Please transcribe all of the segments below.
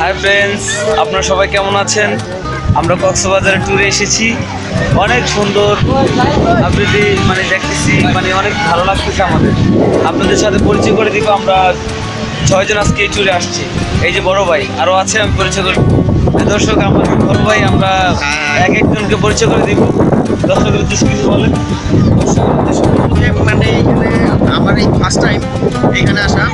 Hi friends আপনারা সবাই কেমন আছেন? আমরা কক্সবাজারে ট্যুরে এসেছি। অনেক সুন্দর। আবৃত্তি মানে দেখতেছি মানে অনেক ভালো লাগতেছে আমাদের। আপনাদের সাথে পরিচয় করে দিব আমরা ছয়জন আজকে এই ট্যুরে আসছি। এই যে বড় ভাই আরও আছে আমি পরিচয় করে দর্শক আমার বড় ভাই আমরা এক একজনকে পরিচয় করে দিব। দর্শকের উদ্দেশ্যে কিছু বলেন। মানে এখানে আমার এই ফার্স্ট টাইম এখানে আসা।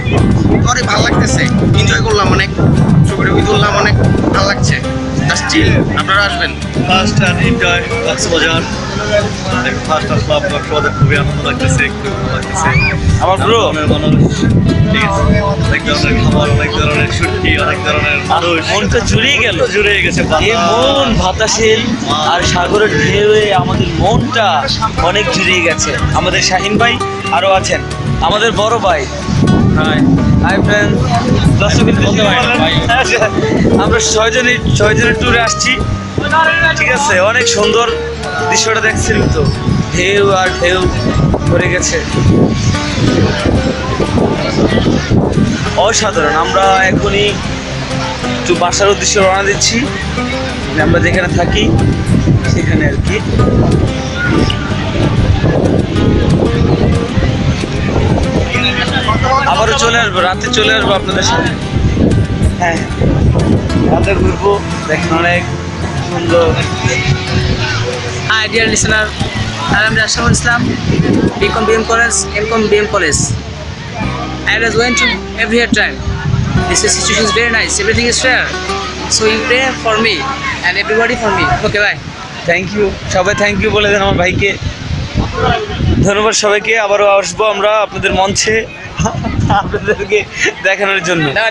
চিল আপনারা আসবেন। First and enjoy Cox's Bazar first আসলাম কক্সবাজার খুবই আনন্দ লাগতেছে ভালো লাগতেছে। আমার ব্রো অনেক মানুষ। ঠিক আছে। অনেক ধরনের খাবার অনেক ধরনের সুটকি অনেক ধরনের মানুষ। মনটা জুড়িয়ে গেল। জুড়ে গেছে মন বাতাসের আর সাগরের ঢেউয়ে আমাদের মনটা অনেক জুড়িয়ে গেছে। আমাদের শাহিন ভাই আরও আছেন। আমাদের বড় ভাই। হাই হাই ফ্রেন্ড দর্শকের বলতে আমরা ছয়জনই, ছয়জনের ট্যুরে আসছি। ঠিক আছে, অনেক সুন্দর দৃশ্যটা দেখছেন তো। ঢেউ আর ঢেউ ভরে গেছে। অসাধারণ। আমরা এখনই একটু বাসার উদ্দেশ্যে রওনা দিচ্ছি। আমরা যেখানে থাকি, সেখানে আর কি। আসব রাতে চলে আসব আপনাদের সাথে হ্যাঁ, রাতে ঘুরবো দেখেন অনেক সুন্দর। হাই ডিয়ার লিসনার আর আমি Rasham Islam BCom BM college MCom BM college I was when to every time this is situation is very nice everything is fair so you pray for me and everybody for me okay ভাই thank you সবাই thank you বলে দেন আমার ভাইকে। ধন্যবাদ সবাইকে। আবারও আসব আমরা আপনাদের মঞ্চে। আপনাদেরকে দেখানোর জন্য। Now